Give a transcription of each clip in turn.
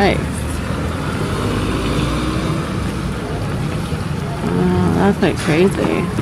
Nice. That's like crazy.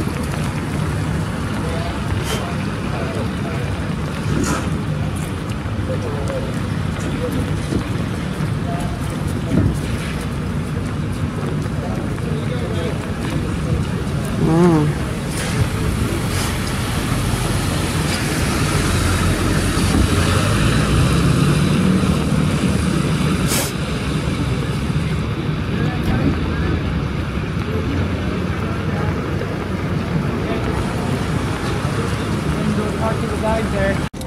talk to the guys there.